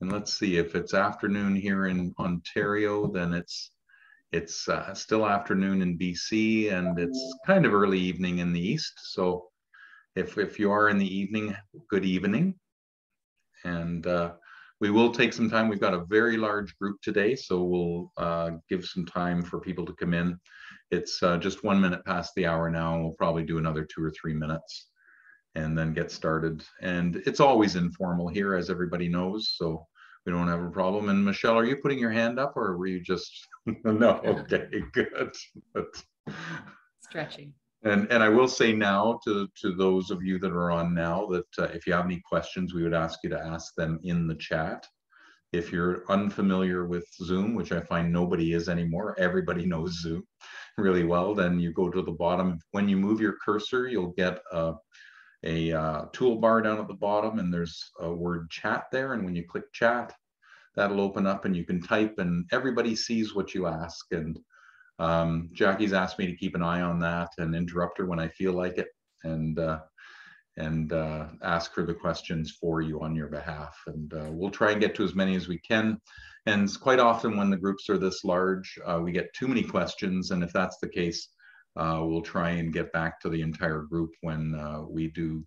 And let's see if it's afternoon here in Ontario, then it's it's uh, still afternoon in BC and it's kind of early evening in the east. So if if you are in the evening, good evening. And uh, we will take some time. We've got a very large group today, so we'll uh, give some time for people to come in. It's uh, just one minute past the hour now. and We'll probably do another two or three minutes and then get started. And it's always informal here, as everybody knows. So we don't have a problem. And Michelle, are you putting your hand up or were you just, no, okay, good. Stretching. And, and I will say now to, to those of you that are on now that uh, if you have any questions, we would ask you to ask them in the chat. If you're unfamiliar with Zoom, which I find nobody is anymore, everybody knows Zoom really well, then you go to the bottom. When you move your cursor, you'll get a, a uh, toolbar down at the bottom and there's a word chat there. And when you click chat, that'll open up and you can type and everybody sees what you ask. And um, Jacky's asked me to keep an eye on that and interrupt her when I feel like it and uh, and uh, ask her the questions for you on your behalf. And uh, we'll try and get to as many as we can. And quite often when the groups are this large, uh, we get too many questions. And if that's the case, uh, we'll try and get back to the entire group when uh, we do,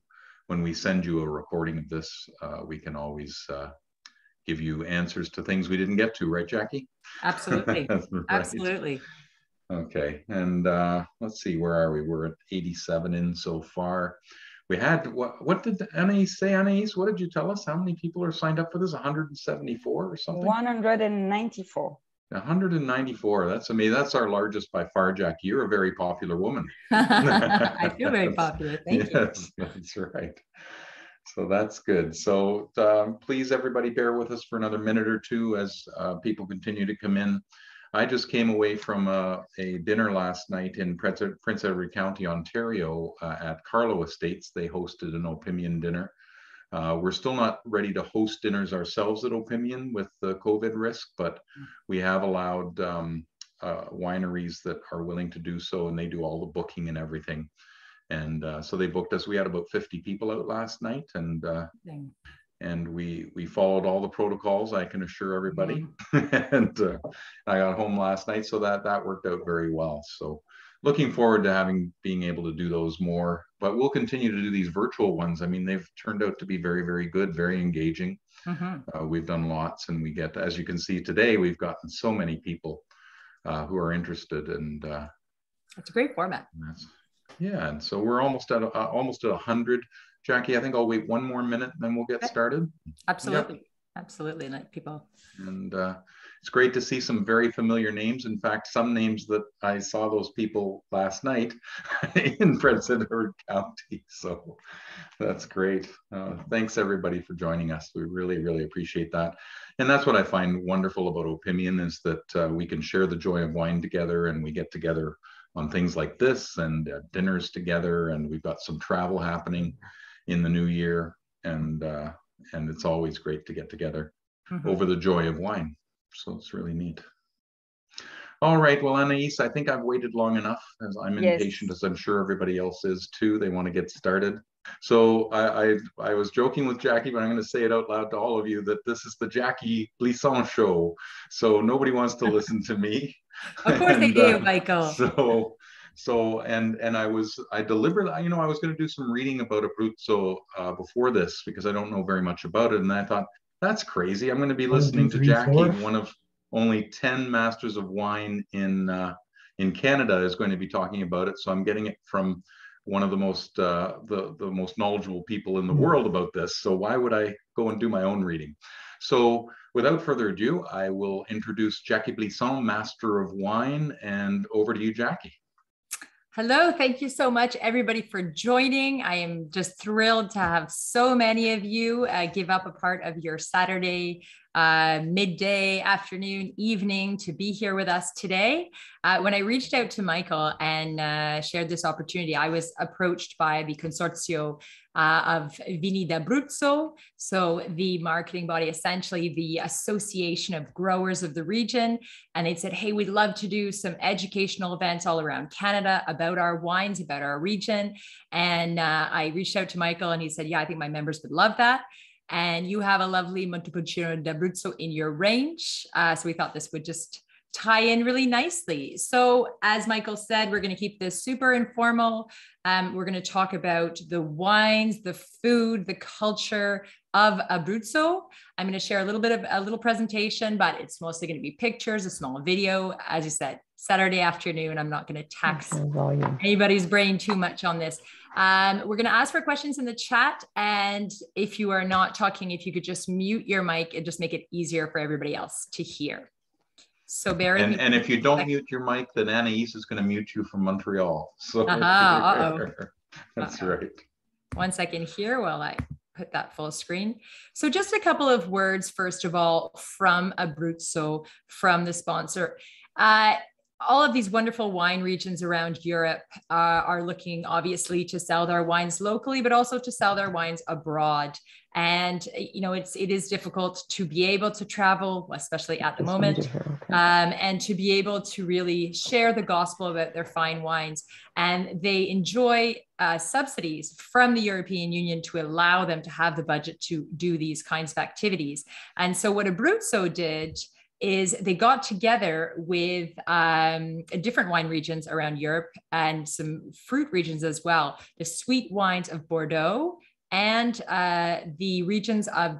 when we send you a recording of this, we can always give you answers to things we didn't get to, right, Jacky? Absolutely. right. Absolutely. Okay, and uh, let's see, where are we? We're at 87 in so far. We had what? What did Anais say, Anais? What did you tell us? How many people are signed up for this? 174 or something? 194. 194. That's amazing. That's our largest by far, Jack. You're a very popular woman. I feel very popular. Thank yes, you. that's right. So that's good. So um, please, everybody, bear with us for another minute or two as uh, people continue to come in. I just came away from a, a dinner last night in Prince, Prince Edward County, Ontario uh, at Karlo Estates. They hosted an Opimian dinner. Uh, we're still not ready to host dinners ourselves at Opimian with the COVID risk, but we have allowed um, uh, wineries that are willing to do so and they do all the booking and everything. And uh, so they booked us. We had about 50 people out last night and uh, and we we followed all the protocols i can assure everybody mm-hmm. and uh, i got home last night so that that worked out very well so looking forward to having being able to do those more but we'll continue to do these virtual ones i mean they've turned out to be very very good very engaging mm-hmm. uh, we've done lots and we get as you can see today we've gotten so many people uh, who are interested and uh, it's a great format yeah and so we're almost at uh, almost at 100 Jacky, I think I'll wait one more minute and then we'll get started. Absolutely. Yep. Absolutely. Let people. And uh, it's great to see some very familiar names. In fact, some names that I saw those people last night in Prince Edward County. So that's great. Uh, thanks everybody for joining us. We really, really appreciate that. And that's what I find wonderful about Opimian is that uh, we can share the joy of wine together and we get together on things like this and uh, dinners together and we've got some travel happening in the new year, and uh, and it's always great to get together mm-hmm. over the joy of wine. So it's really neat. All right, well, Anais, I think I've waited long enough, as I'm yes. impatient, as I'm sure everybody else is too. They want to get started. So I, I, I was joking with Jacky, but I'm going to say it out loud to all of you that this is the Jacky Blisson show. So nobody wants to listen to me. of course and, they do, uh, Michael. So so and and I was I deliberately you know I was going to do some reading about Abruzzo uh, before this because I don't know very much about it, and I thought that's crazy. I'm going to be listening to Jacky, four. one of only ten masters of wine in uh, in Canada, is going to be talking about it. So I'm getting it from one of the most uh, the the most knowledgeable people in the mm. world about this. So why would I go and do my own reading? So without further ado, I will introduce Jacky Blisson, Master of Wine, and over to you, Jacky. Hello, thank you so much, everybody, for joining. I am just thrilled to have so many of you uh, give up a part of your Saturday uh, midday, afternoon, evening to be here with us today. Uh, when I reached out to Michael and uh, shared this opportunity, I was approached by the Consorzio uh, of Vini d'Abruzzo, so the marketing body, essentially the association of growers of the region. And they said, hey, we'd love to do some educational events all around Canada about our wines, about our region. And uh, I reached out to Michael and he said, yeah, I think my members would love that. And you have a lovely Montepulciano d'Abruzzo in your range. Uh, so we thought this would just tie in really nicely. So, as Michael said, we're going to keep this super informal. Um, we're going to talk about the wines, the food, the culture of Abruzzo. I'm going to share a little bit of a little presentation, but it's mostly going to be pictures, a small video. As you said, Saturday afternoon. I'm not going to tax anybody's brain too much on this. Um, we're going to ask for questions in the chat. And if you are not talking, if you could just mute your mic and just make it easier for everybody else to hear. So Barry. And, and if you don't mute your mic, then Anais is going to mute you from Montreal. So uh-huh, uh-oh. that's uh-oh. right. One second here while I put that full screen. So just a couple of words, first of all, from Abruzzo, from the sponsor. Uh, all of these wonderful wine regions around Europe uh, are looking obviously to sell their wines locally, but also to sell their wines abroad. And you know, it's it is difficult to be able to travel, especially at the moment, um, and to be able to really share the gospel about their fine wines. And they enjoy uh, subsidies from the European Union to allow them to have the budget to do these kinds of activities. And so, what Abruzzo did is they got together with um, different wine regions around Europe and some fruit regions as well, the sweet wines of Bordeaux and uh, the regions of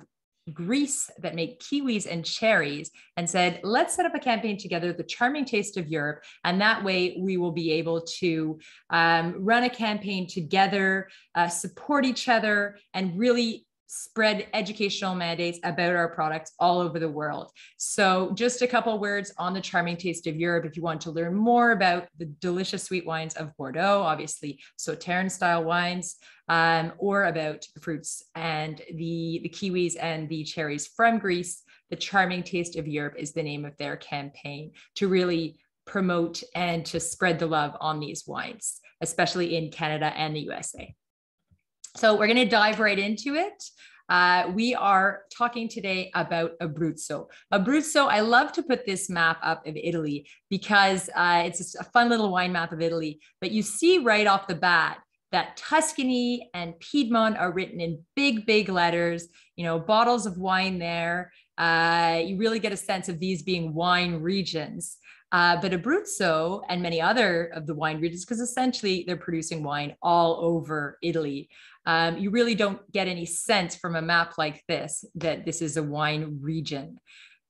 Greece that make kiwis and cherries and said, let's set up a campaign together, the charming taste of Europe. And that way we will be able to um, run a campaign together, uh, support each other, and really spread educational mandates about our products all over the world. So, just a couple words on the charming taste of Europe. If you want to learn more about the delicious sweet wines of Bordeaux, obviously Sauternes style wines, um, or about fruits and the, the kiwis and the cherries from Greece, the charming taste of Europe is the name of their campaign to really promote and to spread the love on these wines, especially in Canada and the USA. So we're going to dive right into it. Uh, we are talking today about Abruzzo. Abruzzo, I love to put this map up of Italy because uh, it's a fun little wine map of Italy. But you see right off the bat that Tuscany and Piedmont are written in big, big letters, you know, bottles of wine there. Uh, you really get a sense of these being wine regions. Uh, but Abruzzo and many other of the wine regions, because essentially they're producing wine all over Italy um, you really don't get any sense from a map like this that this is a wine region.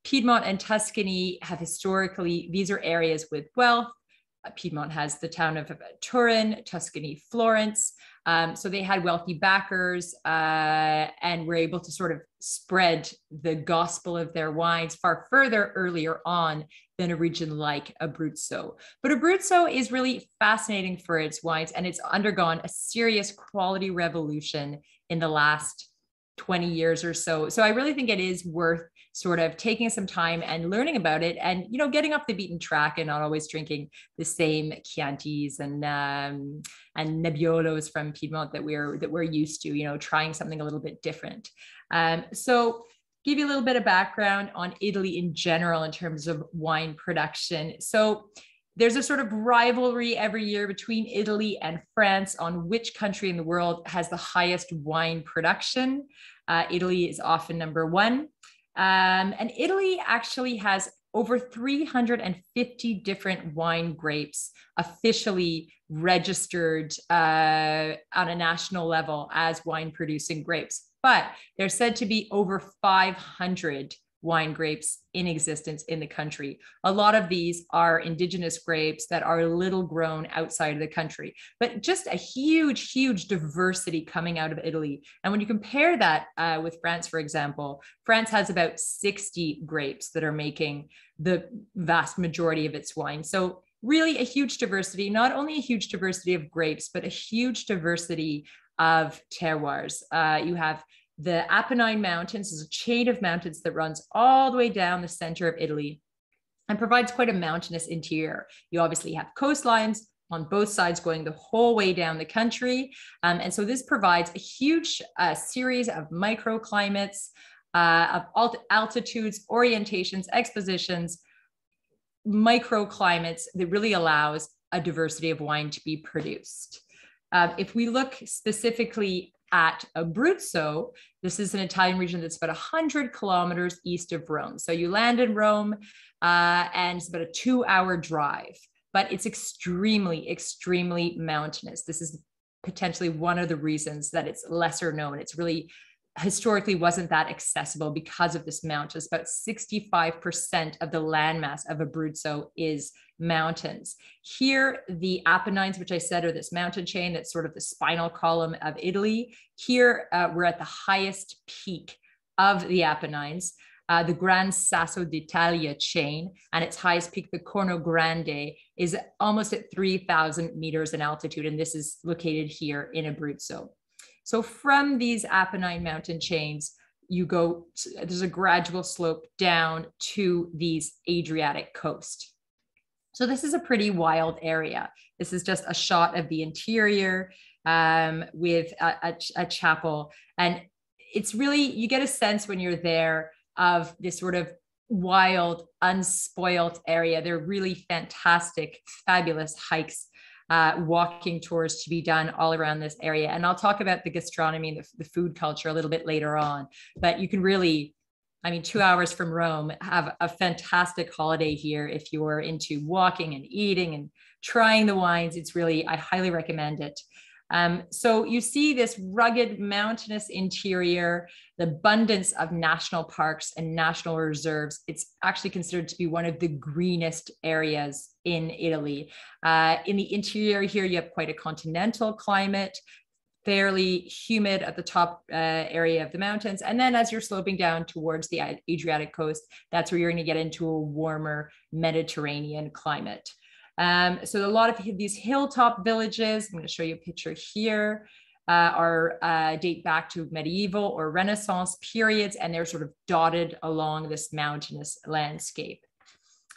Piedmont and Tuscany have historically, these are areas with wealth. Uh, Piedmont has the town of Turin, Tuscany, Florence. Um, so they had wealthy backers uh, and were able to sort of spread the gospel of their wines far further earlier on than a region like Abruzzo. But Abruzzo is really fascinating for its wines, and it's undergone a serious quality revolution in the last 20 years or so. So I really think it is worth sort of taking some time and learning about it and you know getting off the beaten track and not always drinking the same Chiantis and um, and Nebbiolos from Piedmont that we're that we're used to, you know, trying something a little bit different. Um, so give you a little bit of background on Italy in general in terms of wine production. So there's a sort of rivalry every year between Italy and France on which country in the world has the highest wine production. Uh, Italy is often number one. Um, and Italy actually has over 350 different wine grapes officially registered uh, on a national level as wine producing grapes but there's said to be over 500 wine grapes in existence in the country. A lot of these are indigenous grapes that are little grown outside of the country, but just a huge, huge diversity coming out of Italy. And when you compare that uh, with France, for example, France has about 60 grapes that are making the vast majority of its wine. So really a huge diversity, not only a huge diversity of grapes, but a huge diversity of terroirs. Uh, you have the Apennine Mountains is a chain of mountains that runs all the way down the center of Italy and provides quite a mountainous interior. You obviously have coastlines on both sides going the whole way down the country. Um, and so this provides a huge uh, series of microclimates, uh, of alt- altitudes, orientations, expositions, microclimates that really allows a diversity of wine to be produced. Uh, if we look specifically at Abruzzo. This is an Italian region that's about 100 kilometers east of Rome. So you land in Rome, uh, and it's about a two hour drive, but it's extremely, extremely mountainous. This is potentially one of the reasons that it's lesser known. It's really historically wasn't that accessible because of this mountain. It's about 65% of the landmass of Abruzzo is mountains. Here, the Apennines, which I said are this mountain chain that's sort of the spinal column of Italy. Here, uh, we're at the highest peak of the Apennines. Uh, the Gran Sasso d'Italia chain and its highest peak, the Corno Grande, is almost at 3,000 meters in altitude. And this is located here in Abruzzo. So from these Apennine mountain chains, you go, there's a gradual slope down to these Adriatic coast. So this is a pretty wild area. This is just a shot of the interior um, with a, a, a chapel. And it's really, you get a sense when you're there of this sort of wild, unspoiled area. They're really fantastic, fabulous hikes uh, walking tours to be done all around this area. And I'll talk about the gastronomy and the, the food culture a little bit later on. But you can really, I mean, two hours from Rome, have a fantastic holiday here if you're into walking and eating and trying the wines. It's really, I highly recommend it. Um, so you see this rugged mountainous interior, the abundance of national parks and national reserves. It's actually considered to be one of the greenest areas in Italy. Uh, in the interior here, you have quite a continental climate, fairly humid at the top uh, area of the mountains. And then as you're sloping down towards the Adriatic coast, that's where you're going to get into a warmer Mediterranean climate. Um, so a lot of these hilltop villages, I'm going to show you a picture here, uh, are uh, date back to medieval or Renaissance periods, and they're sort of dotted along this mountainous landscape.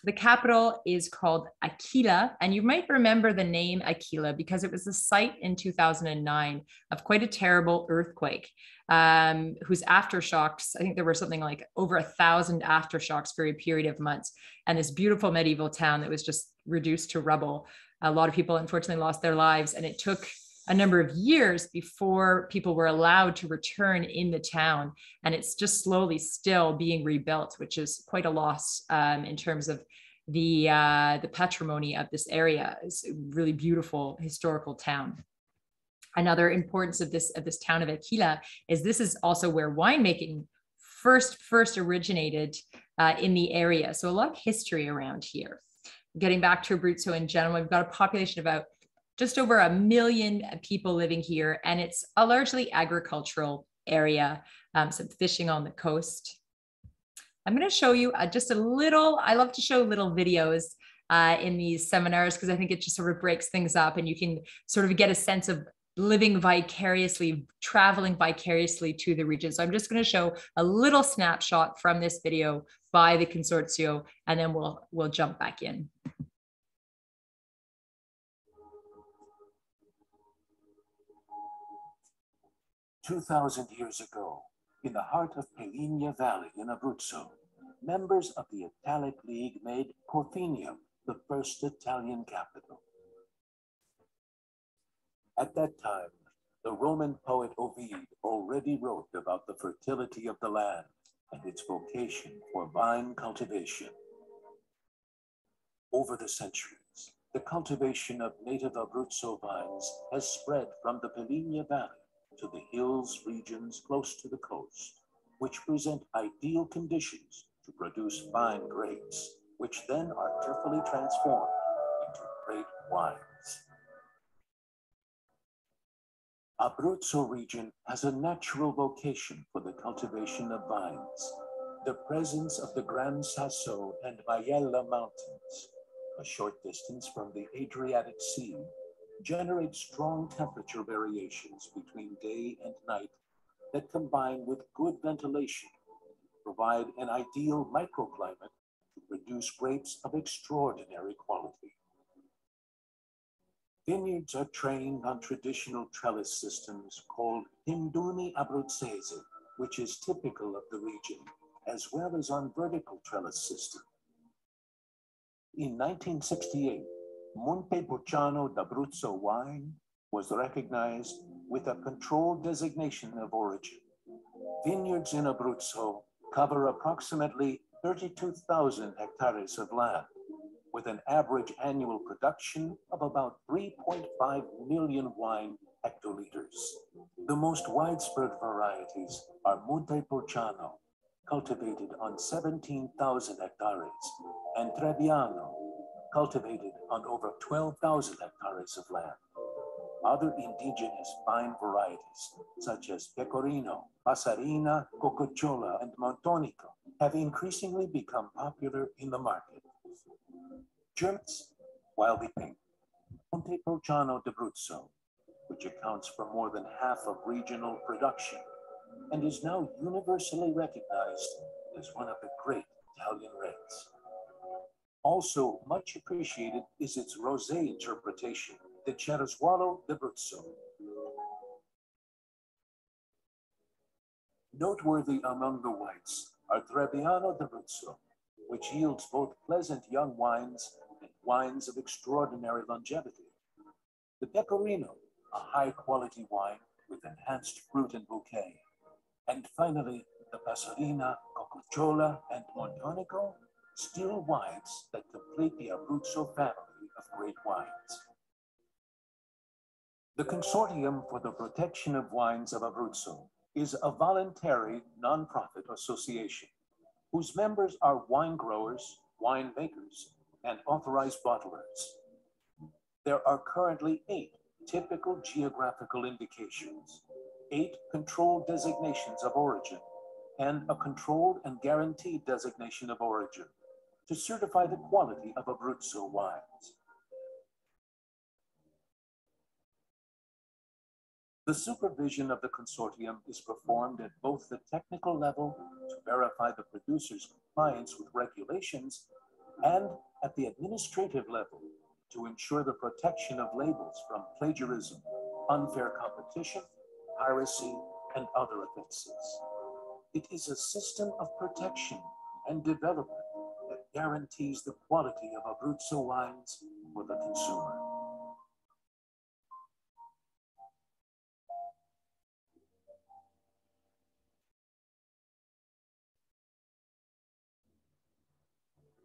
The capital is called Aquila, and you might remember the name Aquila because it was the site in 2009 of quite a terrible earthquake, um, whose aftershocks, I think there were something like over a thousand aftershocks for a period of months, and this beautiful medieval town that was just reduced to rubble. A lot of people unfortunately lost their lives, and it took a number of years before people were allowed to return in the town. And it's just slowly still being rebuilt, which is quite a loss um, in terms of the uh, the patrimony of this area. It's a really beautiful historical town. Another importance of this of this town of Aquila is this is also where winemaking first first originated uh, in the area. So a lot of history around here. Getting back to Abruzzo in general, we've got a population of about just over a million people living here, and it's a largely agricultural area, um, some fishing on the coast. I'm going to show you uh, just a little, I love to show little videos uh, in these seminars because I think it just sort of breaks things up and you can sort of get a sense of living vicariously, traveling vicariously to the region. So I'm just going to show a little snapshot from this video by the Consorzio, and then we'll, we'll jump back in. 2,000 years ago, in the heart of Peligna Valley in Abruzzo, members of the Italic League made Corfinium the first Italian capital. At that time, the Roman poet Ovid already wrote about the fertility of the land and its vocation for vine cultivation. Over the centuries, the cultivation of native Abruzzo vines has spread from the Peligna Valley to the hills regions close to the coast, which present ideal conditions to produce fine grapes, which then are carefully transformed into great wines. Abruzzo region has a natural vocation for the cultivation of vines. The presence of the Gran Sasso and Maiella mountains, a short distance from the Adriatic Sea, generate strong temperature variations between day and night that combine with good ventilation provide an ideal microclimate to produce grapes of extraordinary quality. Vineyards are trained on traditional trellis systems called Tendoni Abruzzese, which is typical of the region, as well as on vertical trellis systems. In 1968, Montepulciano d'Abruzzo wine was recognized with a controlled designation of origin. Vineyards in Abruzzo cover approximately 32,000 hectares of land, with an average annual production of about 3.5 million wine hectoliters. The most widespread varieties are Montepulciano, cultivated on 17,000 hectares, and Trebbiano, cultivated on over 12,000 hectares of land. Other indigenous vine varieties, such as Pecorino, Passarina, Cococciola, and Montonico, have increasingly become popular in the market. Germans, while the Montepulciano d'Abruzzo, which accounts for more than half of regional production and is now universally recognized as one of the great Italian reds. Also much appreciated is its rosé interpretation, the Cerasuolo d'Abruzzo. Noteworthy among the whites are Trebbiano d'Abruzzo, which yields both pleasant young wines wines of extraordinary longevity. The Pecorino, a high quality wine with enhanced fruit and bouquet. And finally, the Passarina, Cococciola, and Montonico, still wines that complete the Abruzzo family of great wines. The Consortium for the Protection of Wines of Abruzzo is a voluntary nonprofit association whose members are wine growers, wine makers, and authorized bottlers. There are currently eight typical geographical indications, eight controlled designations of origin, and a controlled and guaranteed designation of origin to certify the quality of Abruzzo wines. The supervision of the consortium is performed at both the technical level to verify the producer's compliance with regulations and at the administrative level to ensure the protection of labels from plagiarism, unfair competition, piracy, and other offenses. It is a system of protection and development that guarantees the quality of Abruzzo wines for the consumer.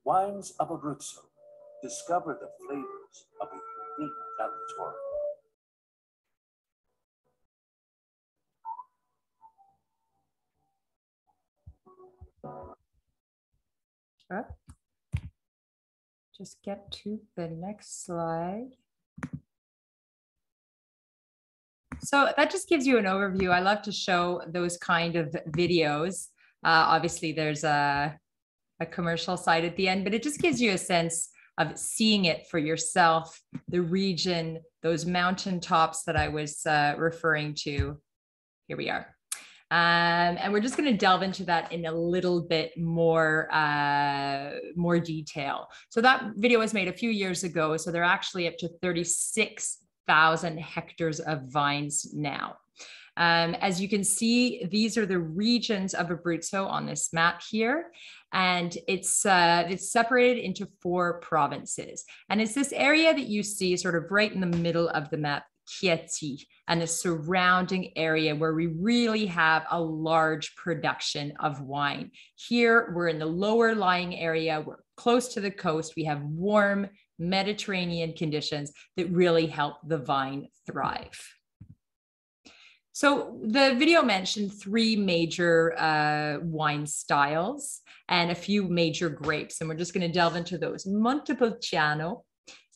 Wines of Abruzzo discover the flavors of a unique territory. Just get to the next slide. So that just gives you an overview. I love to show those kind of videos. Uh, obviously, there's a, a commercial side at the end, but it just gives you a sense of seeing it for yourself, the region, those mountain tops that I was uh, referring to. Here we are. Um, and we're just going to delve into that in a little bit more uh, more detail. So that video was made a few years ago. So they're actually up to 36,000 hectares of vines now. Um, as you can see, these are the regions of Abruzzo on this map here. And it's, uh, it's separated into four provinces. And it's this area that you see sort of right in the middle of the map, Chieti, and the surrounding area where we really have a large production of wine. Here, we're in the lower lying area, we're close to the coast, we have warm Mediterranean conditions that really help the vine thrive. So the video mentioned three major uh, wine styles and a few major grapes, and we're just going to delve into those. Montepulciano,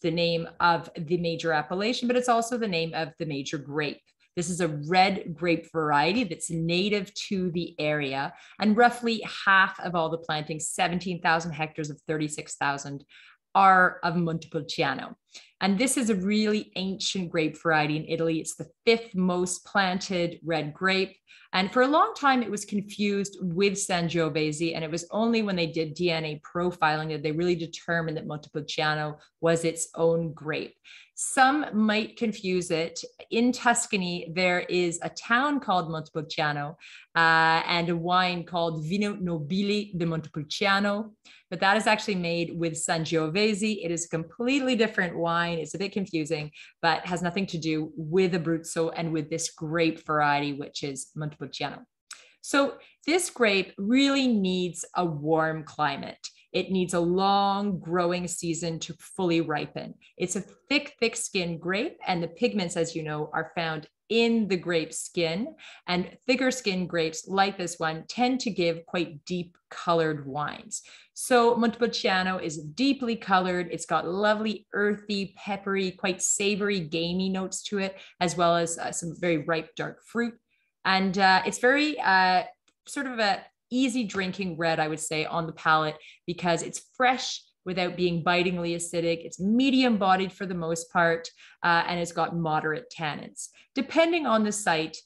the name of the major appellation, but it's also the name of the major grape. This is a red grape variety that's native to the area, and roughly half of all the plantings, 17,000 hectares of 36,000, are of Montepulciano. And this is a really ancient grape variety in Italy. It's the fifth most planted red grape. And for a long time, it was confused with Sangiovese. And it was only when they did DNA profiling that they really determined that Montepulciano was its own grape. Some might confuse it. In Tuscany, there is a town called Montepulciano uh, and a wine called Vino Nobile de Montepulciano, but that is actually made with Sangiovese. It is a completely different wine. It's a bit confusing, but has nothing to do with Abruzzo and with this grape variety, which is Montepulciano. So this grape really needs a warm climate. It needs a long growing season to fully ripen. It's a thick, thick skinned grape, and the pigments, as you know, are found in the grape skin. And thicker skinned grapes like this one tend to give quite deep colored wines. So Montepulciano is deeply colored. It's got lovely, earthy, peppery, quite savory, gamey notes to it, as well as uh, some very ripe dark fruit. And uh, it's very uh, sort of a easy drinking red, I would say, on the palate because it's fresh without being bitingly acidic. It's medium bodied for the most part, uh, and it's got moderate tannins. Depending on the site,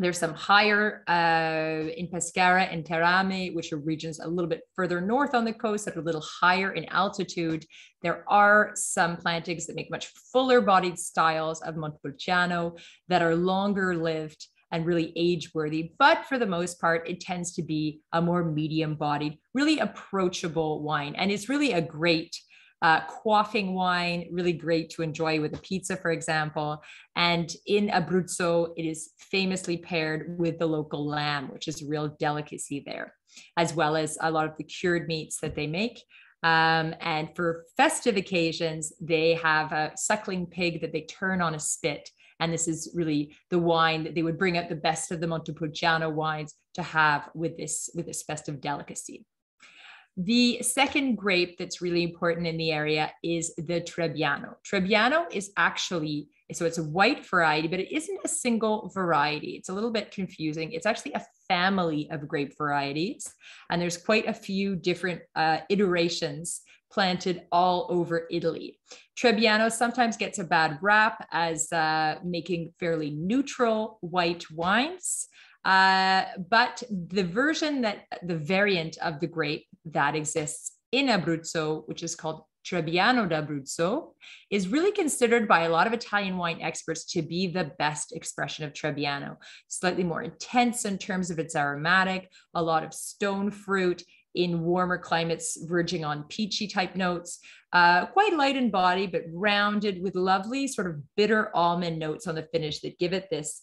there's some higher uh, in Pescara and Teramo, which are regions a little bit further north on the coast that are a little higher in altitude. There are some plantings that make much fuller bodied styles of Montepulciano that are longer lived and really age worthy. But for the most part, it tends to be a more medium bodied, really approachable wine. And it's really a great uh, quaffing wine, really great to enjoy with a pizza, for example. And in Abruzzo, it is famously paired with the local lamb, which is a real delicacy there, as well as a lot of the cured meats that they make. Um, and for festive occasions, they have a suckling pig that they turn on a spit and this is really the wine that they would bring out the best of the Montepulciano wines to have with this, with this festive delicacy. The second grape that's really important in the area is the Trebbiano. Trebbiano is actually, so it's a white variety, but it isn't a single variety. It's a little bit confusing. It's actually a family of grape varieties, and there's quite a few different uh, iterations planted all over Italy. Trebbiano sometimes gets a bad rap as uh, making fairly neutral white wines. Uh, but the version that the variant of the grape that exists in Abruzzo, which is called Trebbiano d'Abruzzo, is really considered by a lot of Italian wine experts to be the best expression of Trebbiano. Slightly more intense in terms of its aromatic, a lot of stone fruit in warmer climates, verging on peachy type notes. Uh, quite light in body, but rounded with lovely sort of bitter almond notes on the finish that give it this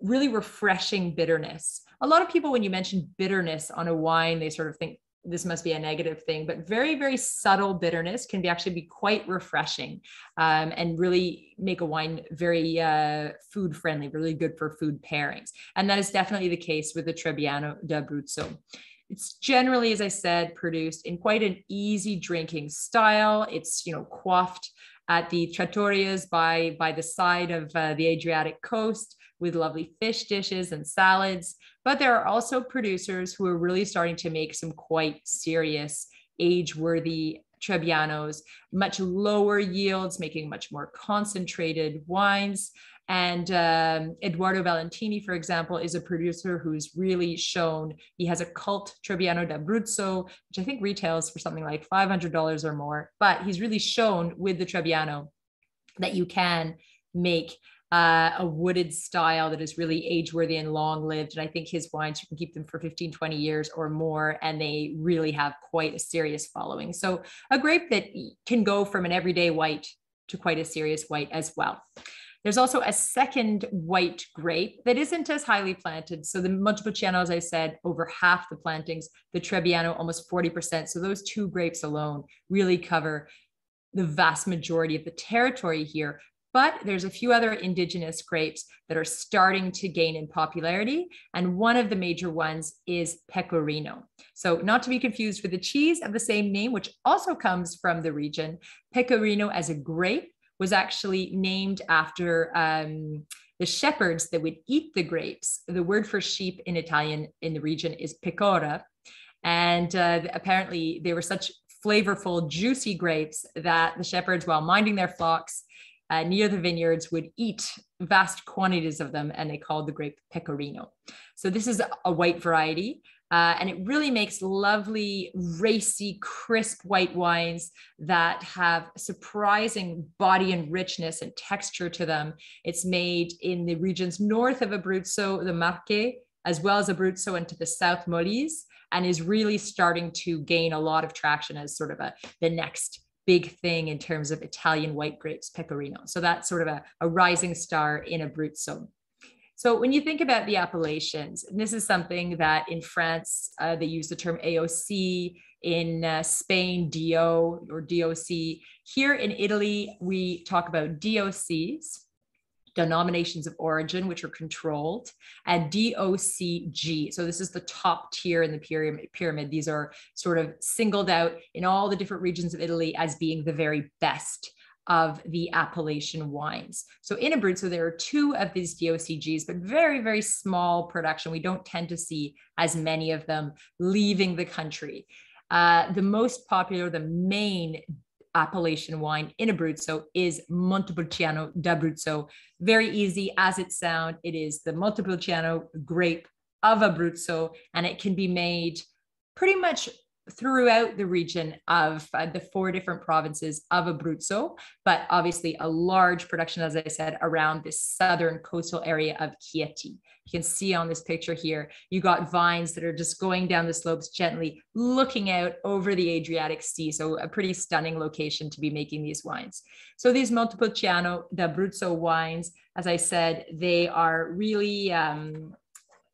really refreshing bitterness. A lot of people, when you mention bitterness on a wine, they sort of think this must be a negative thing, but very, very subtle bitterness can be actually be quite refreshing um, and really make a wine very uh, food friendly, really good for food pairings. And that is definitely the case with the Trebbiano d'Abruzzo. It's generally, as I said, produced in quite an easy drinking style. It's, you know, quaffed at the trattorias by, by the side of uh, the Adriatic coast with lovely fish dishes and salads. But there are also producers who are really starting to make some quite serious, age worthy Trebbianos, much lower yields, making much more concentrated wines. And um, Edoardo Valentini, for example, is a producer who's really shown he has a cult Trebbiano d'Abruzzo, which I think retails for something like $500 or more. But he's really shown with the Trebbiano that you can make uh, a wooded style that is really age worthy and long lived. And I think his wines, you can keep them for 15, 20 years or more, and they really have quite a serious following. So a grape that can go from an everyday white to quite a serious white as well. There's also a second white grape that isn't as highly planted. So the Montepulciano, as I said, over half the plantings, the Trebbiano almost 40%. So those two grapes alone really cover the vast majority of the territory here. But there's a few other indigenous grapes that are starting to gain in popularity. And one of the major ones is Pecorino. So, not to be confused with the cheese of the same name, which also comes from the region, Pecorino as a grape was actually named after um, the shepherds that would eat the grapes. The word for sheep in Italian in the region is pecora. And uh, apparently, they were such flavorful, juicy grapes that the shepherds, while minding their flocks uh, near the vineyards, would eat vast quantities of them, and they called the grape pecorino. So, this is a white variety. Uh, and it really makes lovely, racy, crisp white wines that have surprising body and richness and texture to them. It's made in the regions north of Abruzzo, the Marche, as well as Abruzzo and to the south Molise, and is really starting to gain a lot of traction as sort of a the next big thing in terms of Italian white grapes, Pecorino. So that's sort of a, a rising star in Abruzzo. So when you think about the appellations, and this is something that in France, uh, they use the term AOC, in uh, Spain, DO or DOC. Here in Italy, we talk about DOCs, denominations of origin, which are controlled, and DOCG. So this is the top tier in the pyramid. pyramid. These are sort of singled out in all the different regions of Italy as being the very best of the appellation wines. So in Abruzzo, there are two of these DOCGs, but very, very small production. We don't tend to see as many of them leaving the country. Uh, the most popular, the main appellation wine in Abruzzo is Montepulciano d'Abruzzo. Very easy as it sounds. It is the Montepulciano grape of Abruzzo, and it can be made pretty much throughout the region of uh, the four different provinces of Abruzzo, but obviously a large production, as I said, around this southern coastal area of Chieti. You can see on this picture here, you got vines that are just going down the slopes gently, looking out over the Adriatic Sea. So a pretty stunning location to be making these wines. So these Montepulciano d'Abruzzo wines, as I said, they are really um,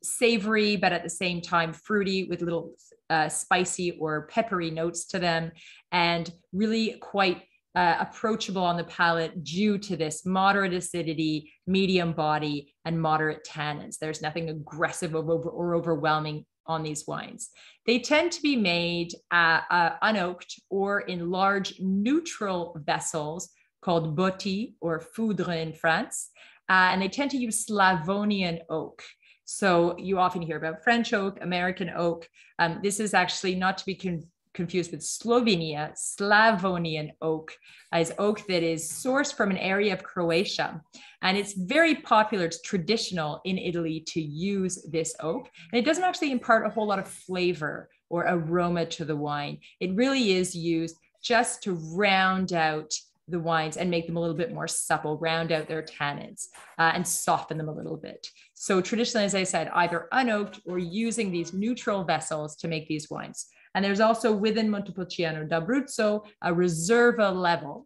savory, but at the same time fruity with little uh, spicy or peppery notes to them, and really quite uh, approachable on the palate due to this moderate acidity, medium body, and moderate tannins. There's nothing aggressive or, or overwhelming on these wines. They tend to be made uh, uh, unoaked or in large neutral vessels called botti or foudre in France. Uh, and they tend to use Slavonian oak. So you often hear about French oak, American oak. Um, this is actually not to be con- confused with Slovenia. Slavonian oak is oak that is sourced from an area of Croatia. And it's very popular, it's traditional in Italy to use this oak. And it doesn't actually impart a whole lot of flavor or aroma to the wine. It really is used just to round out the wines and make them a little bit more supple, round out their tannins uh, and soften them a little bit. So traditionally, as I said, either unoaked or using these neutral vessels to make these wines. And there's also within Montepulciano d'Abruzzo a reserva level.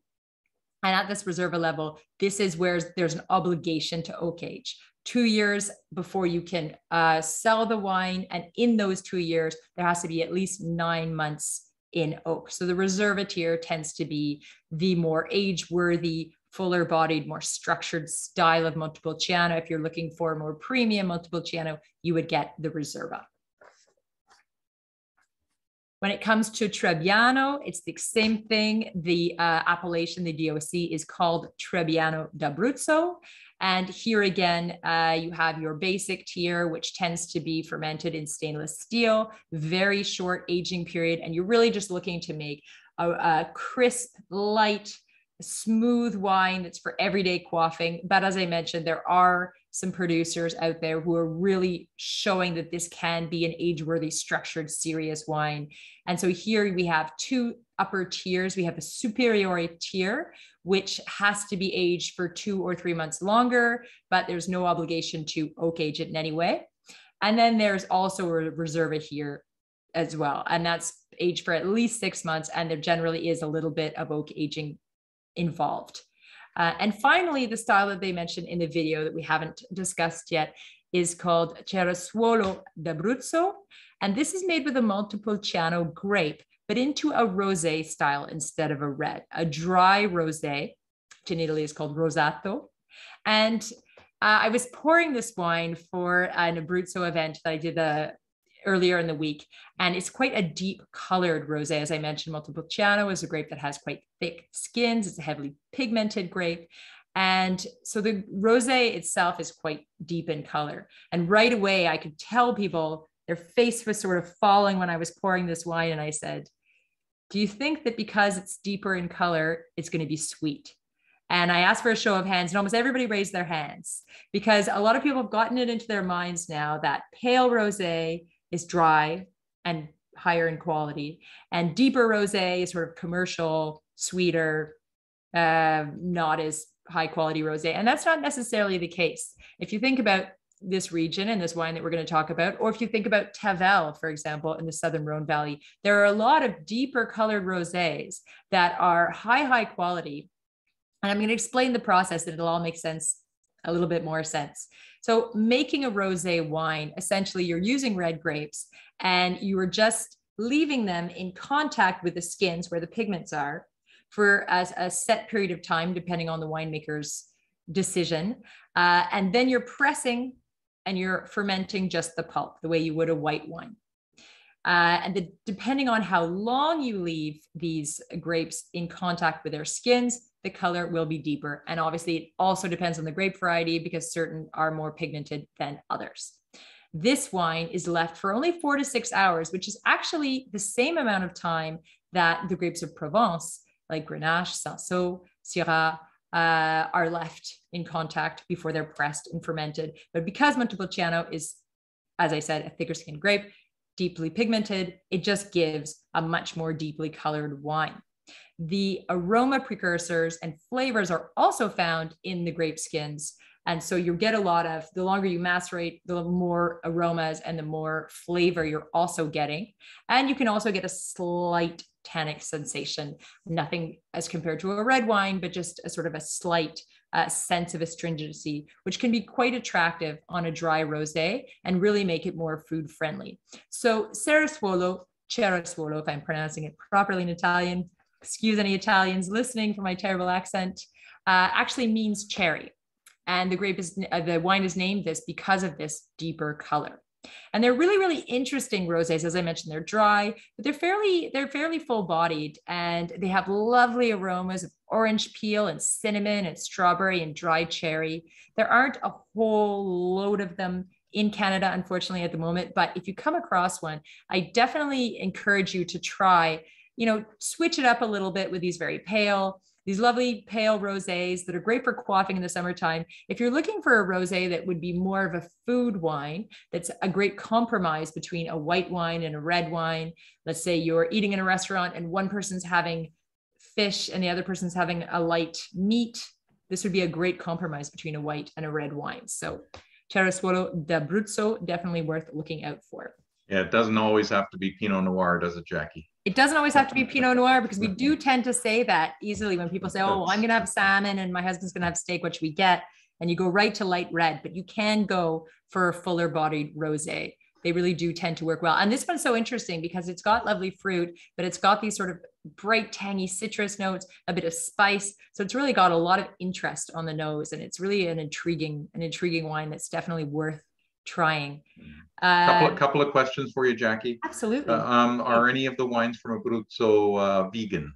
And at this reserva level, this is where there's an obligation to oak age. Two years before you can uh, sell the wine. And in those two years, there has to be at least nine months in oak. So the reserva tier tends to be the more age worthy, fuller bodied, more structured style of Montepulciano. If you're looking for more premium Montepulciano, you would get the reserva. When it comes to Trebbiano, it's the same thing. The uh, appellation, the DOC, is called Trebbiano d'Abruzzo. And here again, uh, you have your basic tier, which tends to be fermented in stainless steel, very short aging period. And you're really just looking to make a, a crisp, light, smooth wine that's for everyday quaffing. But as I mentioned, there are some producers out there who are really showing that this can be an age worthy, structured, serious wine. And so here we have two upper tiers. We have a superiore tier, which has to be aged for two or three months longer, but there's no obligation to oak age it in any way. And then there's also a reserva here as well. And that's aged for at least six months. And there generally is a little bit of oak aging involved. Uh, and finally, the style that they mentioned in the video that we haven't discussed yet is called Cerasuolo d'Abruzzo. And this is made with a Montepulciano grape, but into a rosé style instead of a red, a dry rosé, which in Italy is called rosato. And uh, I was pouring this wine for an Abruzzo event that I did a, uh, earlier in the week. And it's quite a deep colored rosé. As I mentioned, Montepulciano is a grape that has quite thick skins. It's a heavily pigmented grape. And so the rosé itself is quite deep in color. And right away, I could tell people their face was sort of falling when I was pouring this wine. And I said, Do you think that because it's deeper in color, it's going to be sweet? And I asked for a show of hands, and almost everybody raised their hands because a lot of people have gotten it into their minds now that pale rosé is dry and higher in quality, and deeper rosé is sort of commercial, sweeter, uh, not as high quality rosé. And that's not necessarily the case. If you think about this region and this wine that we're going to talk about, or if you think about Tavel, for example, in the Southern Rhone Valley, there are a lot of deeper colored rosés that are high, high quality. And I'm going to explain the process and it'll all make sense, a little bit more sense. So making a rosé wine, essentially you're using red grapes and you are just leaving them in contact with the skins where the pigments are for as a set period of time, depending on the winemaker's decision. Uh, and then you're pressing and you're fermenting just the pulp the way you would a white wine. Uh, and the, depending on how long you leave these grapes in contact with their skins, the color will be deeper. And obviously, it also depends on the grape variety because certain are more pigmented than others. This wine is left for only four to six hours, which is actually the same amount of time that the grapes of Provence, like Grenache, Cinsault, Syrah, uh, are left in contact before they're pressed and fermented. But because Montepulciano is, as I said, a thicker skinned grape, deeply pigmented, it just gives a much more deeply colored wine. The aroma precursors and flavors are also found in the grape skins. And so you get a lot of the longer you macerate, the more aromas and the more flavor you're also getting. And you can also get a slight tannic sensation, nothing as compared to a red wine, but just a sort of a slight uh, sense of astringency, which can be quite attractive on a dry rosé and really make it more food friendly. So Cerasuolo, Cerasuolo, if I'm pronouncing it properly in Italian, excuse any Italians listening for my terrible accent, uh, actually means cherry. And the grape is, uh, the wine is named this because of this deeper color. And they're really, really interesting rosés. As I mentioned, they're dry, but they're fairly, they're fairly full bodied and they have lovely aromas of orange peel and cinnamon and strawberry and dried cherry. There aren't a whole load of them in Canada, unfortunately, at the moment. But if you come across one, I definitely encourage you to try, you know, switch it up a little bit with these very pale these lovely pale rosés that are great for quaffing in the summertime. If you're looking for a rosé that would be more of a food wine, that's a great compromise between a white wine and a red wine. Let's say you're eating in a restaurant and one person's having fish and the other person's having a light meat. This would be a great compromise between a white and a red wine. So Cerasuolo d'Abruzzo, definitely worth looking out for. Yeah, it doesn't always have to be Pinot Noir, does it, Jacky? It doesn't always have to be Pinot Noir because we do tend to say that easily when people say, Oh, I'm going to have salmon and my husband's going to have steak. What should we get? And you go right to light red, but you can go for a fuller bodied rose. They really do tend to work well. And this one's so interesting because it's got lovely fruit, but it's got these sort of bright, tangy citrus notes, a bit of spice. So it's really got a lot of interest on the nose. And it's really an intriguing, an intriguing wine that's definitely worth trying. Uh, couple, of, couple of questions for you, Jacky. Absolutely. Uh, um, are any of the wines from Abruzzo uh, vegan?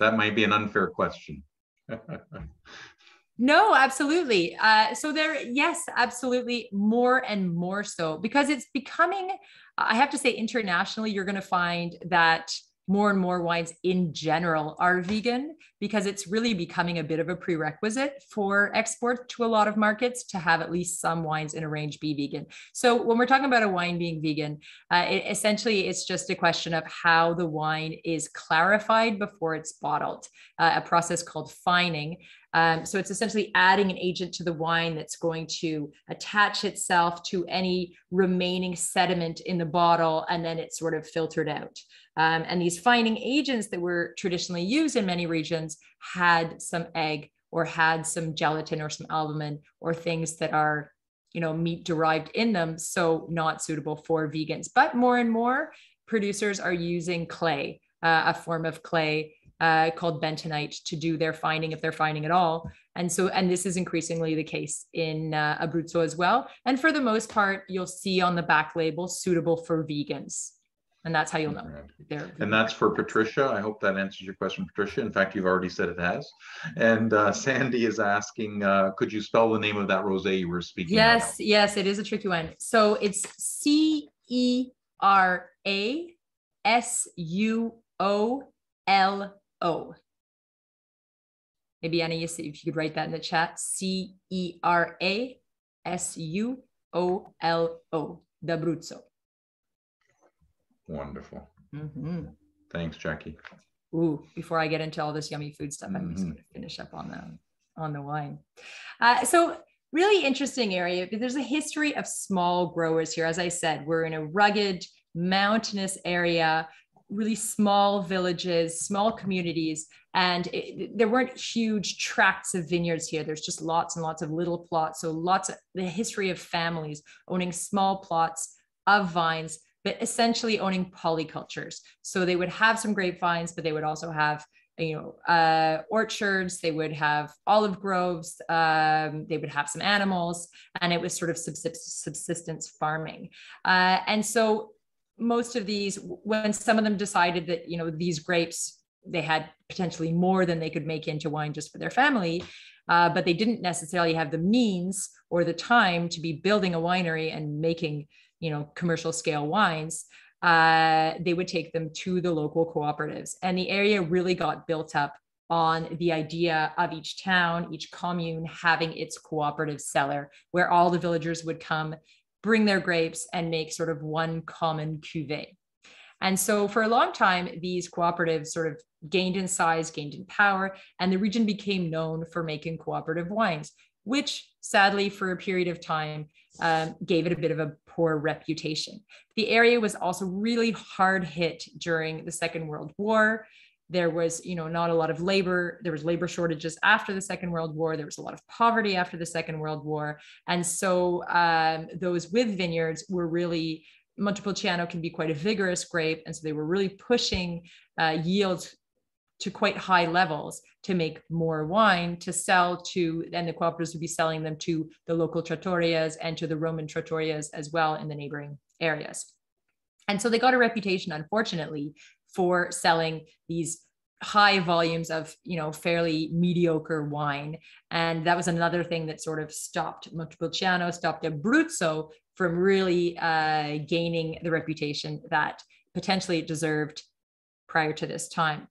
That might be an unfair question. no, absolutely. Uh, so there, yes, absolutely, more and more so because it's becoming. I have to say, internationally, you're going to find that more and more wines in general are vegan because it's really becoming a bit of a prerequisite for export to a lot of markets to have at least some wines in a range be vegan. So when we're talking about a wine being vegan, uh, it, essentially it's just a question of how the wine is clarified before it's bottled, uh, a process called fining. Um, so it's essentially adding an agent to the wine that's going to attach itself to any remaining sediment in the bottle, and then it's sort of filtered out. Um, and these fining agents that were traditionally used in many regions had some egg or had some gelatin or some albumin or things that are you know meat derived in them so not suitable for vegans but more and more producers are using clay uh, a form of clay uh, called bentonite to do their fining if they're fining at all. And so, and this is increasingly the case in uh, Abruzzo as well. And for the most part, you'll see on the back label suitable for vegans. And that's how you'll know. And that's for Patricia. I hope that answers your question, Patricia. In fact, you've already said it has. And uh, Sandy is asking, uh, could you spell the name of that rosé you were speaking Yes, about? yes, it is a tricky one. So it's C E R A S U O L O. Maybe Annie, if you could write that in the chat, C E R A S U O L O, D'Abruzzo. Wonderful. Mm-hmm. Thanks, Jacky. Ooh, before I get into all this yummy food stuff, I'm mm-hmm. just going to finish up on the on the wine. Uh, so really interesting area. There's a history of small growers here. As I said, we're in a rugged, mountainous area, really small villages, small communities, and it, there weren't huge tracts of vineyards here. There's just lots and lots of little plots. So lots of the history of families owning small plots of vines, but essentially owning polycultures. So they would have some grapevines, but they would also have you know uh, orchards. They would have olive groves. Um, they would have some animals and it was sort of subsistence farming. Uh, and so most of these when some of them decided that you know these grapes they had potentially more than they could make into wine just for their family uh, but they didn't necessarily have the means or the time to be building a winery and making you know commercial scale wines uh, they would take them to the local cooperatives and the area really got built up on the idea of each town each commune having its cooperative cellar where all the villagers would come bring their grapes and make sort of one common cuvee. And so for a long time, these cooperatives sort of gained in size, gained in power, and the region became known for making cooperative wines, which sadly, for a period of time, um, gave it a bit of a poor reputation. The area was also really hard hit during the Second World War there was you know not a lot of labor there was labor shortages after the second world war there was a lot of poverty after the second world war and so um, those with vineyards were really montepulciano can be quite a vigorous grape and so they were really pushing uh, yields to quite high levels to make more wine to sell to and the cooperatives would be selling them to the local trattorias and to the roman trattorias as well in the neighboring areas. And so they got a reputation unfortunately for selling these high volumes of you know fairly mediocre wine. And that was another thing that sort of stopped montepulciano stopped abruzzo from really uh, gaining the reputation that potentially it deserved prior to this time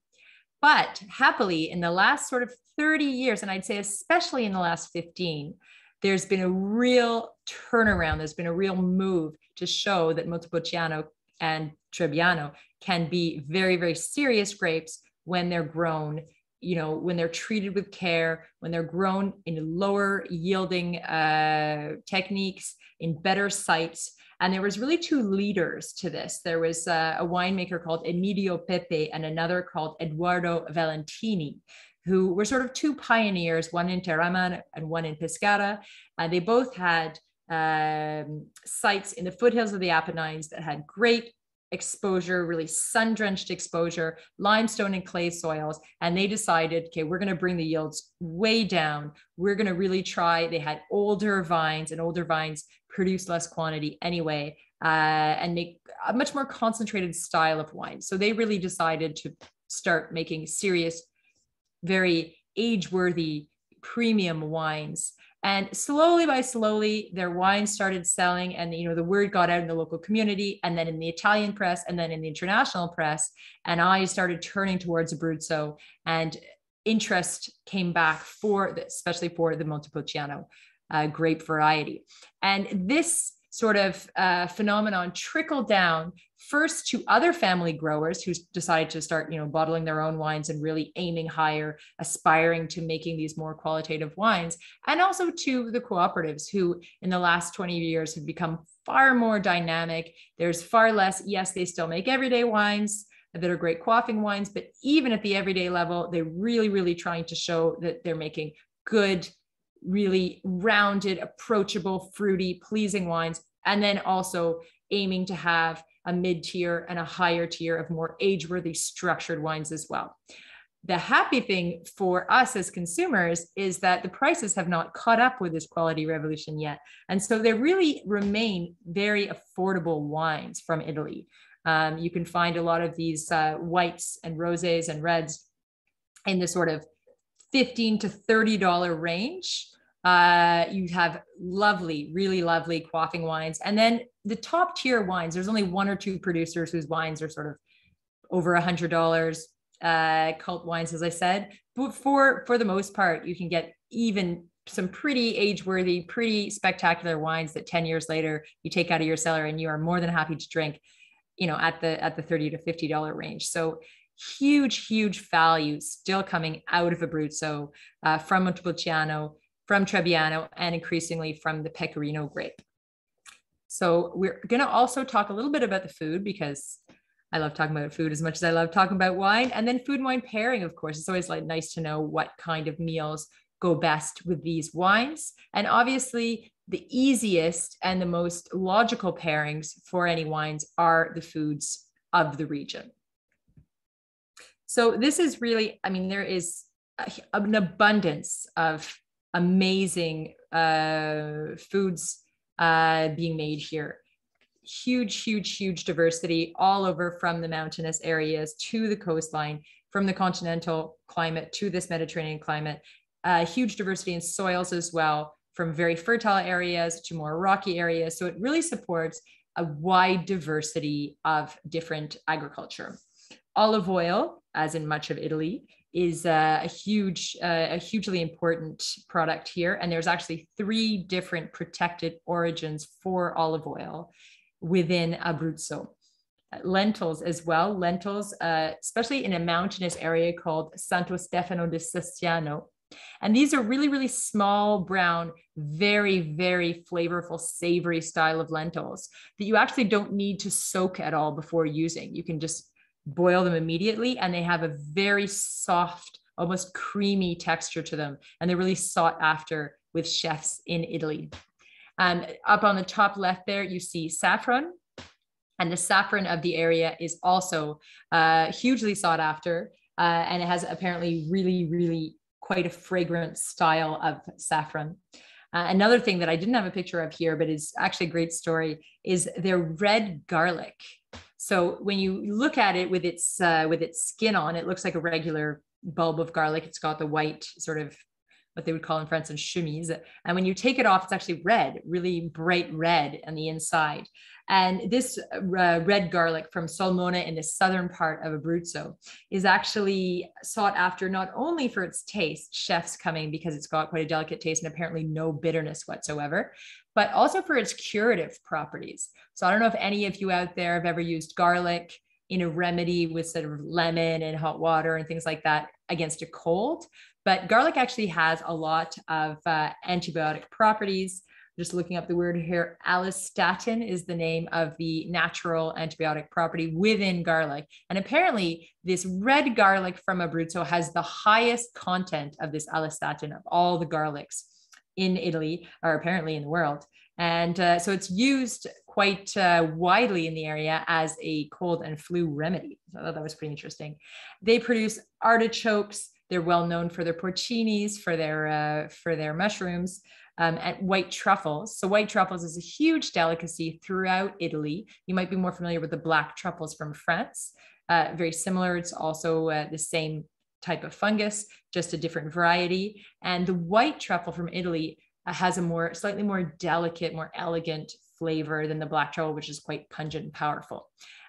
but happily in the last sort of 30 years and i'd say especially in the last 15 there's been a real turnaround there's been a real move to show that montepulciano and Trebbiano can be very, very serious grapes when they're grown, you know, when they're treated with care, when they're grown in lower yielding uh, techniques, in better sites. And there was really two leaders to this. There was uh, a winemaker called Emilio Pepe and another called Edoardo Valentini, who were sort of two pioneers, one in Teramano and one in Pescara. Uh, they both had um, sites in the foothills of the Apennines that had great exposure, really sun drenched exposure, limestone and clay soils. And they decided, okay, we're going to bring the yields way down. We're going to really try. They had older vines, and older vines produce less quantity anyway, uh, and make a much more concentrated style of wine. So they really decided to start making serious, very age worthy premium wines and slowly by slowly their wine started selling and you know the word got out in the local community and then in the italian press and then in the international press and i started turning towards abruzzo and interest came back for especially for the montepulciano uh, grape variety. And this sort of uh, phenomenon trickled down first to other family growers who decided to start you know bottling their own wines and really aiming higher aspiring to making these more qualitative wines and also to the cooperatives who in the last 20 years have become far more dynamic. There's far less yes they still make everyday wines that are great quaffing wines but even at the everyday level they're really really trying to show that they're making good really rounded, approachable, fruity, pleasing wines, and then also aiming to have a mid tier and a higher tier of more age worthy structured wines as well. The happy thing for us as consumers is that the prices have not caught up with this quality revolution yet. And so there really remain very affordable wines from Italy. Um, you can find a lot of these uh, whites and roses and reds in the sort of 15 to $30 range. Uh, you have lovely, really lovely quaffing wines. And then the top tier wines, there's only one or two producers whose wines are sort of over a hundred dollars, uh, cult wines, as I said. But for, for the most part, you can get even some pretty age-worthy, pretty spectacular wines that 10 years later you take out of your cellar and you are more than happy to drink, you know, at the at the 30 to 50 dollar range. So huge, huge value still coming out of Abruzzo uh, from Montepulciano from Trebbiano and increasingly from the Pecorino grape. So we're going to also talk a little bit about the food because I love talking about food as much as I love talking about wine. And then food and wine pairing, of course. It's always like nice to know what kind of meals go best with these wines. And obviously, the easiest and the most logical pairings for any wines are the foods of the region. So this is really, I mean, there is an abundance of amazing uh, foods uh, being made here. Huge, huge, huge diversity all over from the mountainous areas to the coastline, from the continental climate to this Mediterranean climate. Uh, huge diversity in soils as well, from very fertile areas to more rocky areas. So it really supports a wide diversity of different agriculture. Olive oil, as in much of Italy, is uh, a huge, uh, a hugely important product here. And there's actually three different protected origins for olive oil within Abruzzo. Lentils as well, lentils, uh, especially in a mountainous area called Santo Stefano di Sessanio. And these are really, really small, brown, very, very flavorful, savory style of lentils that you actually don't need to soak at all before using. You can just boil them immediately and they have a very soft, almost creamy texture to them. And they're really sought after with chefs in Italy. And up on the top left there, you see saffron. And the saffron of the area is also uh, hugely sought after. Uh, and it has apparently really, really quite a fragrant style of saffron. Uh, another thing that I didn't have a picture of here, but is actually a great story, is their red garlic. So when you look at it with its uh, with its skin on, it looks like a regular bulb of garlic. It's got the white sort of what they would call in France and chemise. And when you take it off, it's actually red, really bright red on the inside. And this uh, red garlic from Sulmona in the southern part of Abruzzo is actually sought after not only for its taste, chefs coming because it's got quite a delicate taste and apparently no bitterness whatsoever, but also for its curative properties. So I don't know if any of you out there have ever used garlic in a remedy with sort of lemon and hot water and things like that against a cold. But garlic actually has a lot of uh, antibiotic properties. Just looking up the word here, allistatin is the name of the natural antibiotic property within garlic. And apparently, this red garlic from Abruzzo has the highest content of this allistatin of all the garlics in Italy, or apparently in the world. And uh, so it's used quite uh, widely in the area as a cold and flu remedy. So I thought that was pretty interesting. They produce artichokes. They're well known for their porcinis, for their uh, for their mushrooms, um, and white truffles. So white truffles is a huge delicacy throughout Italy. You might be more familiar with the black truffles from France. Uh, very similar. It's also uh, the same type of fungus, just a different variety. And the white truffle from Italy uh, has a more slightly more delicate, more elegant flavor than the black truffle, which is quite pungent and powerful.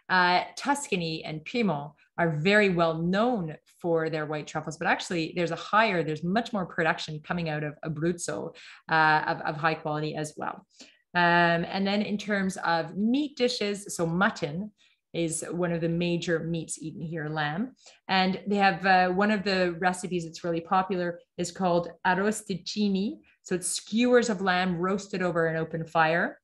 Uh, Tuscany and Piedmont are very well known for their white truffles, but actually there's a higher, there's much more production coming out of Abruzzo uh, of, of high quality as well. Um, and then in terms of meat dishes, so mutton, is one of the major meats eaten here, lamb. And they have uh, one of the recipes that's really popular is called arrosticini. So it's skewers of lamb roasted over an open fire.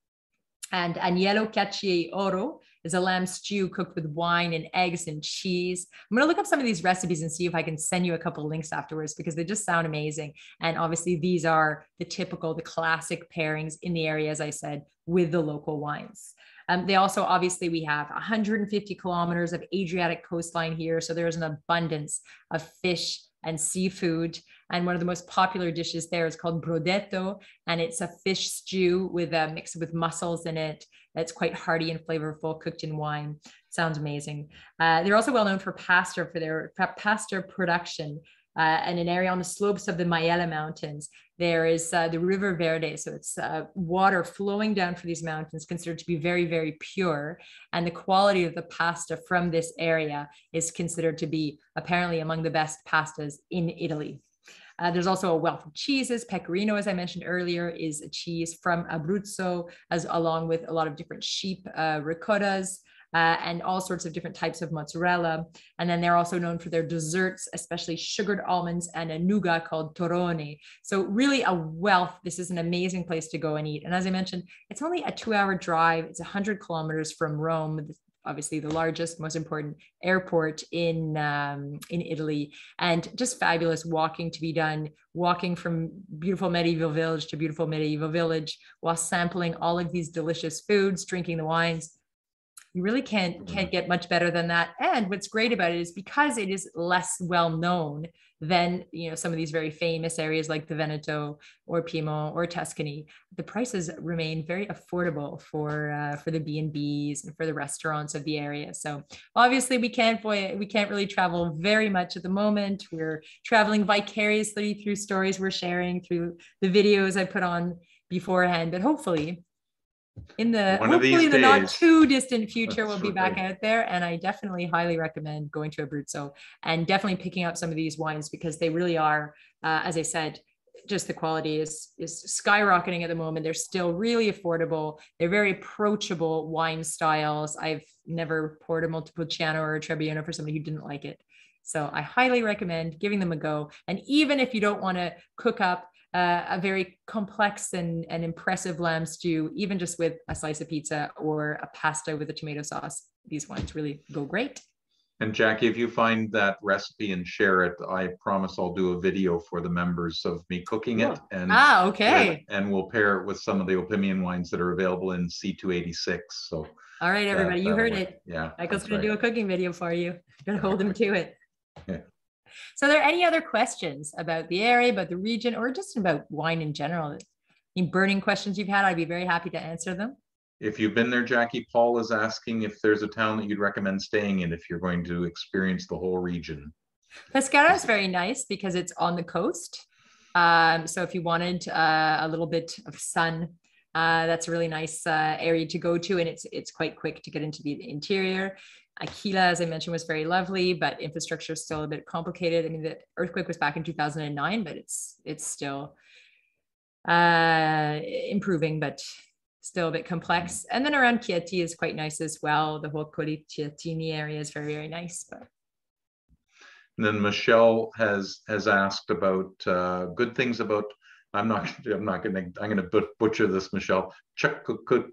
And agnello cacio oro is a lamb stew cooked with wine and eggs and cheese. I'm going to look up some of these recipes and see if I can send you a couple links afterwards because they just sound amazing. And obviously, these are the typical, the classic pairings in the area, as I said, with the local wines. Um, they also, obviously, we have 150 kilometers of Adriatic coastline here. So there's an abundance of fish and seafood. And one of the most popular dishes there is called brodetto, and it's a fish stew with a mix with mussels in it. That's quite hearty and flavorful, cooked in wine. Sounds amazing. Uh, they're also well known for pasta for their pasta production uh, and an area on the slopes of the Maiella Mountains. There is uh, the River Verde, so it's uh, water flowing down from these mountains, considered to be very, very pure. And the quality of the pasta from this area is considered to be apparently among the best pastas in Italy. Uh, there's also a wealth of cheeses. Pecorino, as I mentioned earlier, is a cheese from Abruzzo, as along with a lot of different sheep uh, ricottas. Uh, and all sorts of different types of mozzarella. And then they're also known for their desserts, especially sugared almonds and a nougat called torrone. So really a wealth. This is an amazing place to go and eat. And as I mentioned, it's only a two hour drive. It's 100 kilometers from Rome, obviously the largest, most important airport in um, in Italy, and just fabulous walking to be done. Walking from beautiful medieval village to beautiful medieval village, while sampling all of these delicious foods, drinking the wines. You really can't can't get much better than that. And what's great about it is because it is less well known than you know some of these very famous areas like the Veneto or Piedmont or Tuscany. The prices remain very affordable for uh, for the B and Bs and for the restaurants of the area. So obviously we can't we can't really travel very much at the moment. We're traveling vicariously through stories we're sharing through the videos I put on beforehand, but hopefully in the One hopefully the not too distant future we'll be back out there and i definitely highly recommend going to abruzzo and definitely picking up some of these wines because they really are uh, as i said just the quality is is skyrocketing at the moment. They're still really affordable. They're very approachable wine styles. I've never poured a montepulciano or a trebbiano for somebody who didn't like it. So i highly recommend giving them a go. And even if you don't want to cook up uh, a very complex and, and impressive lamb stew, even just with a slice of pizza or a pasta with a tomato sauce. These wines really go great. And Jacky, if you find that recipe and share it, I promise I'll do a video for the members of me cooking it. And ah, okay. And, and we'll pair it with some of the Opimian wines that are available in C286. So all right, everybody, that, you heard it. Yeah. Michael's gonna right. do a cooking video for you. Gonna hold him to it. Yeah. So, are there any other questions about the area, about the region, or just about wine in general? Any burning questions you've had? I'd be very happy to answer them. If you've been there, Jacky, Paul is asking if there's a town that you'd recommend staying in if you're going to experience the whole region. Pescara is very nice because it's on the coast. Um, so if you wanted uh, a little bit of sun, uh, that's a really nice uh, area to go to, and it's it's quite quick to get into the interior. Aquila, as I mentioned, was very lovely, but infrastructure is still a bit complicated. I mean, the earthquake was back in 2009, but it's it's still uh, improving, but still a bit complex. And then around Chieti is quite nice as well. The whole Colli Chietini area is very, very nice. But and then Michelle has has asked about uh, good things about. I'm not. I'm not going to. I'm going to butcher this, Michelle. Chocolate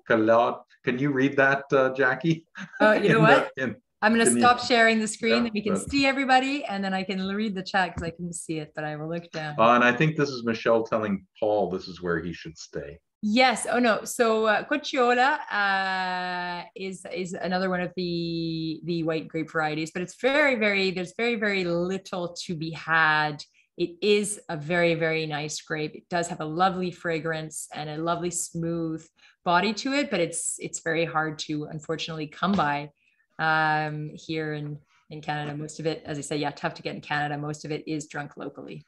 can you read that, uh, Jacky? Oh, you know what? The, in, I'm going to stop you, sharing the screen yeah, that we can but, see everybody, and then I can read the chat because I can see it, but I will look down. Uh, and I think this is Michelle telling Paul this is where he should stay. Yes. Oh no. So uh, Cococciola uh, is is another one of the the white grape varieties, but it's very very there's very very little to be had. It is a very very nice grape. It does have a lovely fragrance and a lovely smooth body to it, but it's it's very hard to unfortunately come by um, here in in Canada. Most of it, as I said, yeah, tough to get in Canada. Most of it is drunk locally.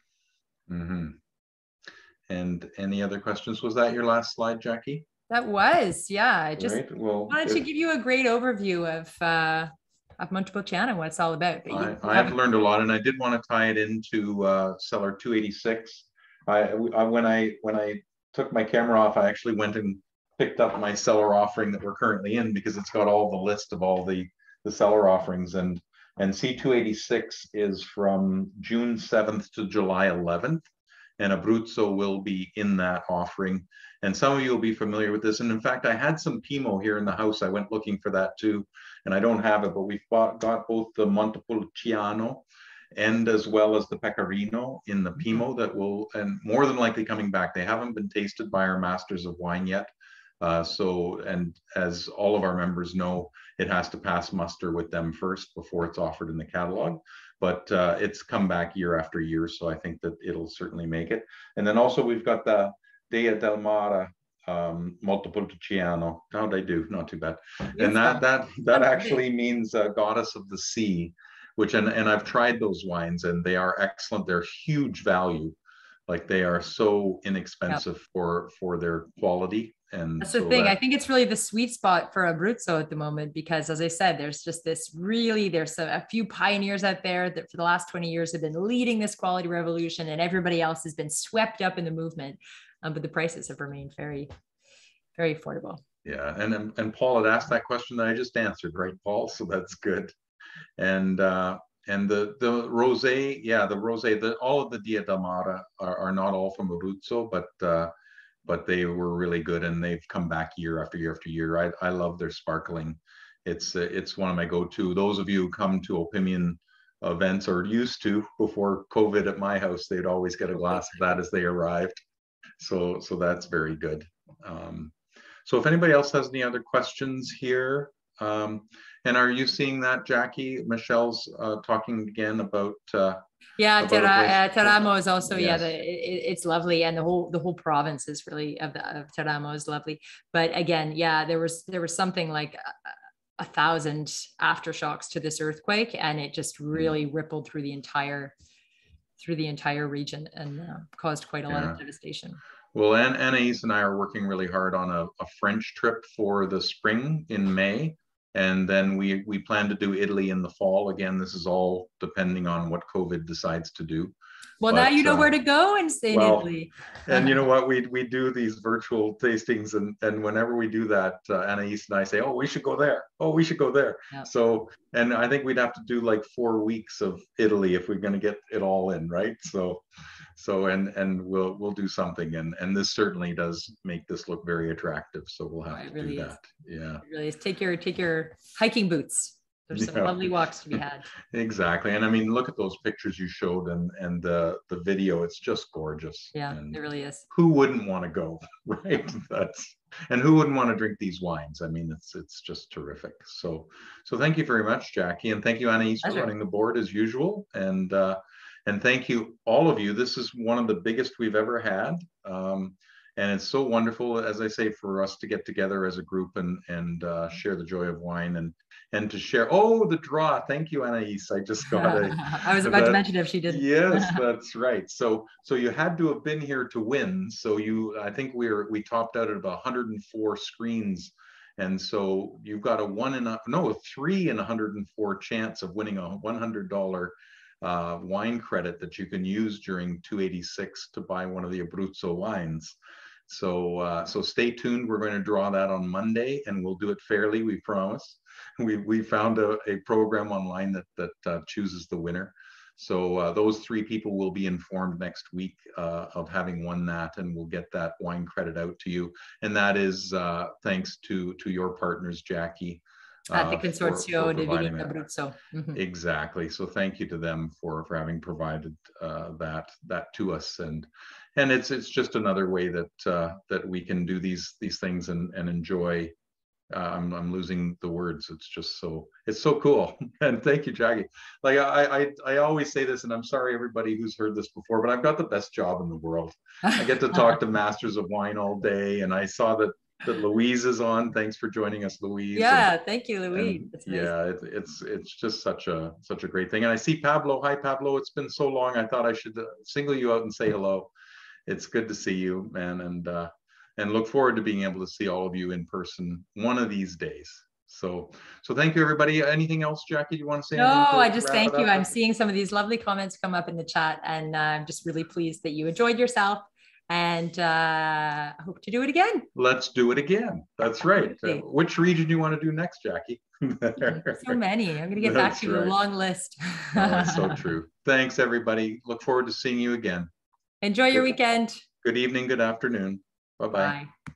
Mm-hmm. And any other questions? Was that your last slide, Jacky? That was, yeah. I just right. well, wanted if, to give you a great overview of uh, of Montepulciano, what it's all about. I, I have learned a lot, and I did want to tie it into uh, Cellar 286. I, I when I when I took my camera off, I actually went and picked up my cellar offering that we're currently in because it's got all the list of all the the cellar offerings and and C286 is from June 7th to July 11th and Abruzzo will be in that offering. And some of you will be familiar with this. And in fact, I had some Pimo here in the house. I went looking for that too, and I don't have it, but we've bought, got both the Montepulciano and as well as the Pecorino in the Pimo that will, and more than likely coming back. They haven't been tasted by our masters of wine yet, uh, so, and as all of our members know, it has to pass muster with them first before it's offered in the catalog. But uh, it's come back year after year, so I think that it'll certainly make it. And then also we've got the Dea del Mare um, Montepulciano. How'd I do? Not too bad. And that that that actually means uh, goddess of the sea, which and and I've tried those wines and they are excellent. They're huge value, like they are so inexpensive yep. for for their quality and that's the thing. That, I think it's really the sweet spot for Abruzzo at the moment because, as I said, there's just this really there's a, a, few pioneers out there that for the last 20 years have been leading this quality revolution, and everybody else has been swept up in the movement. Um, but the prices have remained very, very affordable. Yeah, and and, and Paul had asked that question that I just answered, right, Paul? So that's good. And uh, and the the rosé, yeah, the rosé, the all of the Dea del Mare are, are not all from Abruzzo, but uh, but they were really good, and they've come back year after year after year. I I love their sparkling. It's uh, it's one of my go-to. Those of you who come to Opimian events or used to before COVID at my house, they'd always get a glass of that as they arrived. So so that's very good. Um, so if anybody else has any other questions here, um, and are you seeing that, Jacky? Michelle's uh, talking again about. Uh, yeah, about Terra, uh, Teramo is also yeah, the, it, it's lovely, and the whole the whole province is really of the of Teramo is lovely. But again, yeah, there was there was something like a, a thousand aftershocks to this earthquake, and it just Mm. really rippled through the entire through the entire region and uh, caused quite a lot of devastation. Well, An- Anais and I are working really hard on a, a French trip for the spring in May. And then we, we plan to do Italy in the fall. Again, this is all depending on what COVID decides to do. Well, now you know uh, where to go in, in well, Italy. And you know what? We, we do these virtual tastings and, and whenever we do that, uh, Anais and I say, oh, we should go there. Oh, we should go there. So, and I think we'd have to do like four weeks of Italy if we're going to get it all in, right? So, so, and, and we'll, we'll do something. And, and this certainly does make this look very attractive. So we'll have Oh, to really do is. that. Yeah. It really is. Take your take your hiking boots. There's some Yeah. lovely walks to be had. Exactly. And I mean, look at those pictures you showed and, and the, the video, it's just gorgeous. Yeah, And it really is. who wouldn't want to go, right? That's, and who wouldn't want to drink these wines? I mean, it's, it's just terrific. So, so thank you very much, Jacky. And thank you, Anais, for running the board as usual. And, uh, and thank you, all of you. This is one of the biggest we've ever had. Um, and it's so wonderful, as I say, for us to get together as a group and, and, uh, share the joy of wine and, and to share, oh, the draw. Thank you, Anais. I just got it. I was about to mention if she didn't. Yes, that's right. So, so you had to have been here to win. So you, I think we were, we topped out at about 104 screens. And so you've got a one in a, no, a three in 104 chance of winning a $100 uh, wine credit that you can use during 286 to buy one of the Abruzzo wines. So, uh, so stay tuned. We're going to draw that on Monday and we'll do it fairly, we promise. We, we found a, a program online that, that uh, chooses the winner. So uh, those three people will be informed next week uh, of having won that, and we'll get that wine credit out to you. And that is uh, thanks to to your partners, Jacky. At the uh, for- Consorzio for di Vini providing that. d'Abruzzo. Mhm. Exactly. So thank you to them for for having provided uh, that that to us, and and it's it's just another way that uh, that we can do these these things and and enjoy. Uh, I'm I'm losing the words. It's just so it's so cool. And thank you, Jacky. Like I I I always say this, and I'm sorry everybody who's heard this before, but I've got the best job in the world. I get to talk to masters of wine all day, and I saw that that Louise is on. Thanks for joining us, Louise. And- Yeah, thank you, Louise. and That's nice. yeah, it, it's it's just such a such a great thing. And I see Pablo. Hi, Pablo. It's been so long. I thought I should uh, single you out and say hello. It's good to see you, man, and uh, and look forward to being able to see all of you in person one of these days. So so thank you, everybody. Anything else, Jacky? You want to say? No, I just thank you. I'm seeing some of these lovely comments come up in the chat, and uh, I'm just really pleased that you enjoyed yourself. And uh, I hope to do it again. Let's do it again. That's right. Uh, which region do you want to do next, Jacky? So many. I'm going to get back to right. long list. Oh, that's so true. Thanks, everybody. Look forward to seeing you again. Enjoy your weekend. Good evening, good afternoon. Bye-bye. Bye.